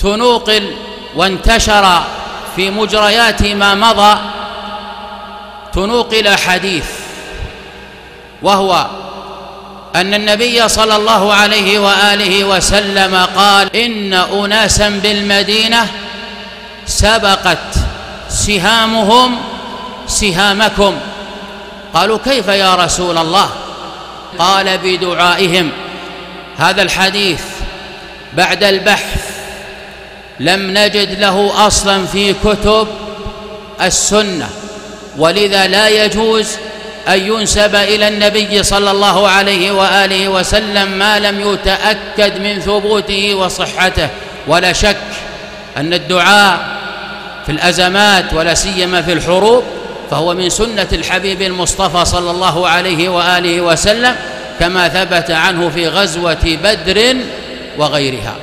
تنوقل وانتشر في مجريات ما مضى تنوقل حديث وهو أن النبي صلى الله عليه وآله وسلم قال إن أناسا بالمدينة سبقت سهامهم سهامكم. قالوا كيف يا رسول الله؟ قال بدعائهم. هذا الحديث بعد البحث لم نجد له أصلا في كتب السنة. ولذا لا يجوز أن ينسب إلى النبي صلى الله عليه وآله وسلم ما لم يتأكد من ثبوته وصحته. ولا شك أن الدعاء في الأزمات ولا سيما في الحروب فهو من سنة الحبيب المصطفى صلى الله عليه وآله وسلم كما ثبت عنه في غزوة بدر وغيرها.